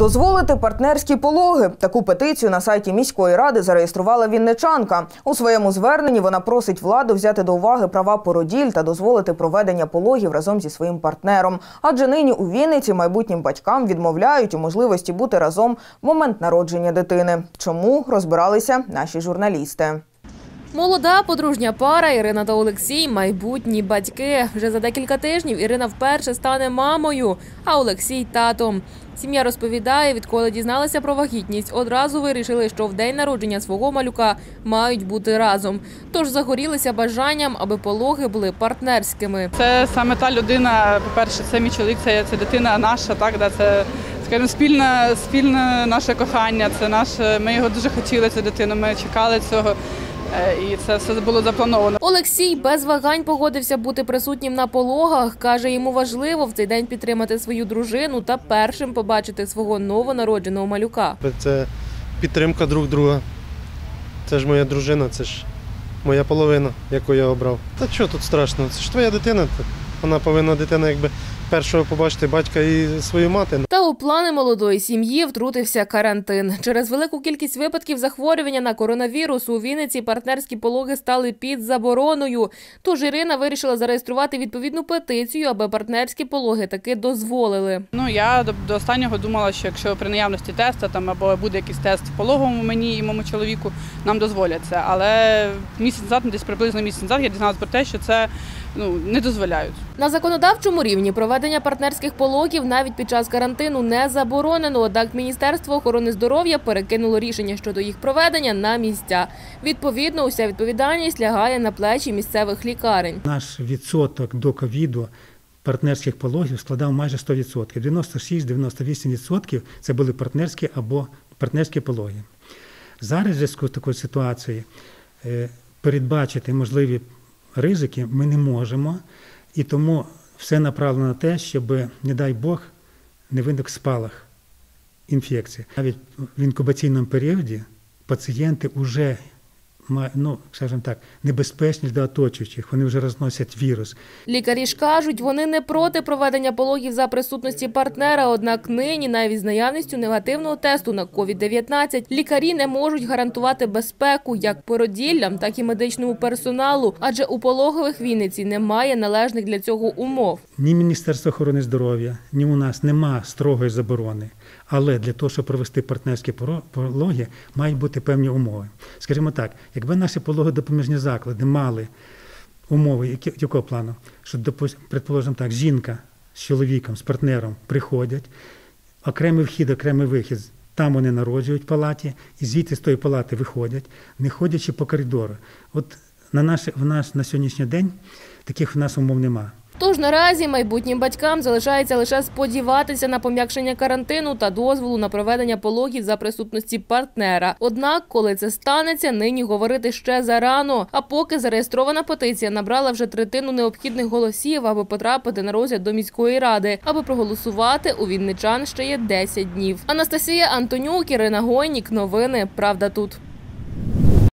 Дозволити партнерські пологи. Таку петицію на сайті міської ради зареєструвала вінничанка. У своєму зверненні вона просить владу взяти до уваги права породіль та дозволити проведення пологів разом зі своїм партнером. Адже нині у Вінниці майбутнім батькам відмовляють у можливості бути разом в момент народження дитини. Чому розбиралися наші журналісти? Молода подружня пара Ірина та Олексій майбутні батьки. Вже за декілька тижнів Ірина вперше стане мамою, а Олексій татом. Сім'я розповідає, відколи дізналася про вагітність, одразу вирішили, що в день народження свого малюка мають бути разом. Тож загорілися бажанням, аби пологи були партнерськими. Це саме та людина, по-перше, це мій чоловік, це, це дитина наша, так, да, це скажімо, спільне, спільне наше кохання. Це наше, ми його дуже хотіли, цю дитину, ми чекали цього. Е, І це все було заплановано. Олексій без вагань погодився бути присутнім на пологах. каже, йому важливо в цей день підтримати свою дружину та першим побачити свого новонародженого малюка. Це підтримка друг друга. Це ж моя дружина, це ж моя половина, яку я обрав. Та що тут страшного? Це ж твоя дитина. Вона повинна дитина якби першого побачити батька і свою мати. У плани молодої сім'ї втрутився карантин. Через велику кількість випадків захворювання на коронавірус у Вінниці партнерські пологи стали під забороною. Тож Ірина вирішила зареєструвати відповідну петицію, аби партнерські пологи таки дозволили. Ну я до, останнього думала, що якщо при наявності тесту там або буде якийсь тест в пологовому мені і моєму чоловіку, нам дозволять це. Але місяць назад, десь приблизно місяць назад, я дізналася про те, що це ну не дозволяють. На законодавчому рівні проведення партнерських пологів навіть під час карантину не заборонено. Однак Міністерство охорони здоров'я перекинуло рішення щодо їх проведення на місця. Відповідно, уся відповідальність лягає на плечі місцевих лікарень. Наш відсоток до ковіду партнерських пологів складав майже 100%. 96-98% це були партнерські або партнерські пологи. Зараз в зв'язку з такою ситуацією е, передбачити можливі ризики ми не можемо, і тому все направлено на те, щоб, не дай Бог, не виник спалах інфекції. Навіть в інкубаційному періоді пацієнти вже ну, скажімо так, небезпечні для оточуючих, вони вже розносять вірус. Лікарі ж кажуть, вони не проти проведення пологів за присутності партнера. Однак нині, навіть з наявністю негативного тесту на COVID-19, лікарі не можуть гарантувати безпеку як породіллям, так і медичному персоналу, адже у пологових Вінниці немає належних для цього умов. Ні Міністерство охорони здоров'я, ні у нас нема строгої заборони. Але для того, щоб провести партнерські пологи, мають бути певні умови. Скажімо так, якби наші пологи допоміжні заклади мали умови, які, якого плану, що, предположимо так, жінка з чоловіком, з партнером приходять, окремий вхід, окремий вихід. Там вони народжують в палаті, і звідти з тої палати виходять, не ходячи по коридору. От на наш, в нас на сьогоднішній день таких в нас умов немає. Тож наразі майбутнім батькам залишається лише сподіватися на пом'якшення карантину та дозволу на проведення пологів за присутності партнера. Однак, коли це станеться, нині говорити ще зарано. А поки зареєстрована петиція набрала вже третину необхідних голосів, аби потрапити на розгляд до міської ради, аби проголосувати у вінничан ще є 10 днів. Анастасія Антонюк, Ірина Гойнік. Новини Правда тут.